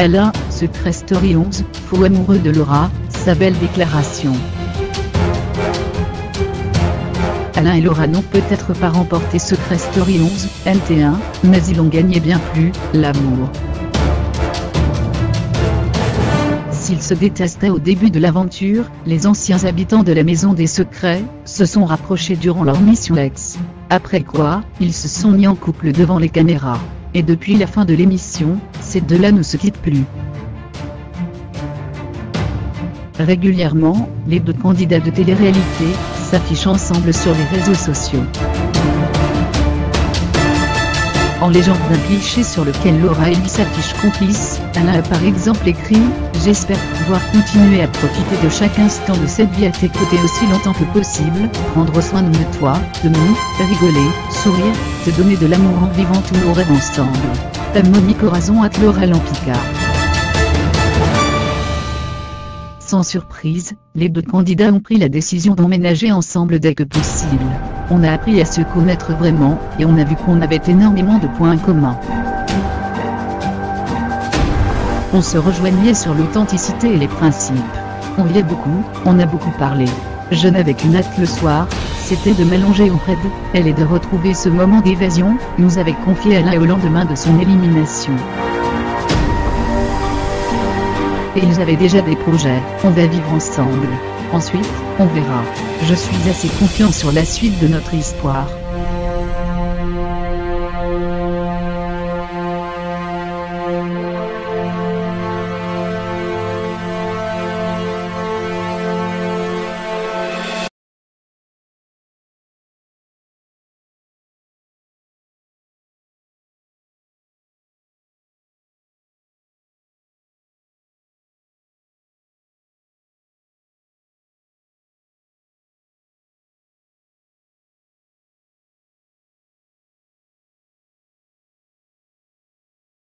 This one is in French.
Alain, Secret Story 11, faux amoureux de Laura, sa belle déclaration. Alain et Laura n'ont peut-être pas remporté Secret Story 11, NT1, mais ils ont gagné bien plus, l'amour. S'ils se détestaient au début de l'aventure, les anciens habitants de la Maison des Secrets, se sont rapprochés durant leur mission X. Après quoi, ils se sont mis en couple devant les caméras. Et depuis la fin de l'émission, ces deux-là ne se quittent plus. Régulièrement, les deux candidats de télé-réalité s'affichent ensemble sur les réseaux sociaux. En légende d'un cliché sur lequel Laura et lui s'affichent complices, Alain a par exemple écrit « J'espère pouvoir continuer à profiter de chaque instant de cette vie à tes côtés aussi longtemps que possible, prendre soin de toi, de nous, rigoler, sourire, te donner de l'amour en vivant tous nos rêves ensemble. » Ta Monique Horazon at Laura Lampicard. Sans surprise, les deux candidats ont pris la décision d'emménager ensemble dès que possible. On a appris à se connaître vraiment, et on a vu qu'on avait énormément de points communs. On se rejoignait sur l'authenticité et les principes. On riait beaucoup, on a beaucoup parlé. Je n'avais qu'une hâte le soir, c'était de m'allonger auprès d'elle, elle et de retrouver ce moment d'évasion, nous avait confié Alain au lendemain de son élimination. Et ils avaient déjà des projets, on va vivre ensemble. Ensuite, on verra. Je suis assez confiant sur la suite de notre histoire.